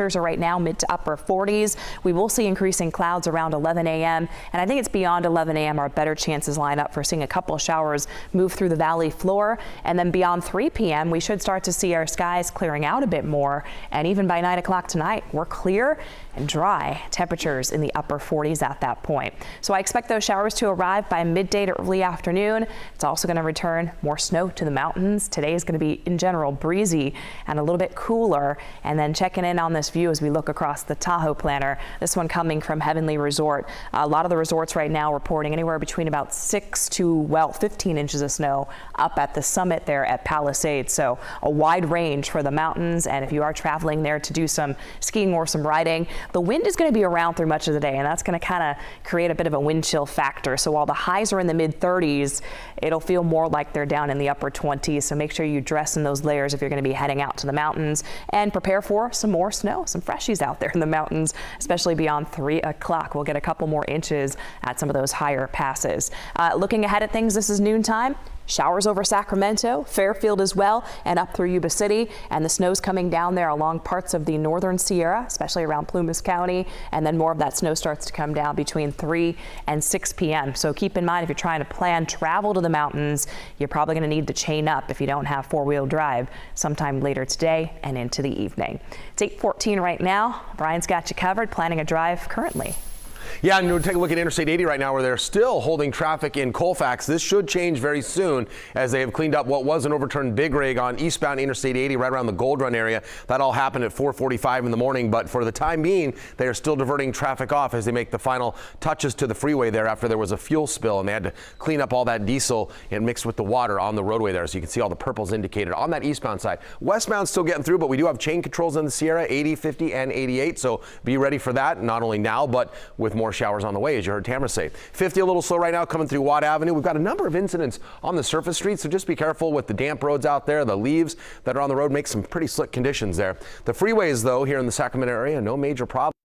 Temperatures are right now mid to upper 40s. We will see increasing clouds around 11 a.m. And I think it's beyond 11 a.m. our better chances line up for seeing a couple showers move through the valley floor. And then beyond 3 p.m. we should start to see our skies clearing out a bit more. And even by 9 o'clock tonight, we're clear and dry. Temperatures in the upper 40s at that point. So I expect those showers to arrive by midday to early afternoon. It's also going to return more snow to the mountains. Today is going to be in general breezy and a little bit cooler. And then checking in on this view as we look across the Tahoe planner. This one coming from Heavenly Resort. A lot of the resorts right now reporting anywhere between about 6 to, well, 15 inches of snow up at the summit there at Palisades. So a wide range for the mountains. And if you are traveling there to do some skiing or some riding, the wind is going to be around through much of the day, and that's going to kind of create a bit of a wind chill factor. So while the highs are in the mid 30s, it'll feel more like they're down in the upper 20s. So make sure you dress in those layers if you're going to be heading out to the mountains and prepare for some more snow, some freshies out there in the mountains, especially beyond 3 o'clock. We'll get a couple more inches at some of those higher passes. Uh, looking ahead at things, this is noontime. Showers over Sacramento, Fairfield as well, and up through Yuba City. And the snow's coming down there along parts of the northern Sierra, especially around Plumas County. And then more of that snow starts to come down between 3 and 6 p.m. So keep in mind if you're trying to plan travel to the mountains, you're probably going to need to chain up if you don't have four wheel drive sometime later today and into the evening. It's 814 right now. Brian's got you covered, planning a drive currently. Yeah, and we'll take a look at Interstate 80 right now where they're still holding traffic in Colfax. This should change very soon as they have cleaned up what was an overturned big rig on eastbound Interstate 80 right around the Gold Run area. That all happened at 445 in the morning, but for the time being, they are still diverting traffic off as they make the final touches to the freeway there after there was a fuel spill and they had to clean up all that diesel and mixed with the water on the roadway there. So you can see all the purples indicated on that eastbound side. Westbound still getting through, but we do have chain controls in the Sierra 80, 50, and 88. So be ready for that, not only now, but with more showers on the way, as you heard Tamara say. 50 a little slow right now coming through Watt Avenue. We've got a number of incidents on the surface streets, so just be careful with the damp roads out there. The leaves that are on the road make some pretty slick conditions there. The freeways, though, here in the Sacramento area, no major problem.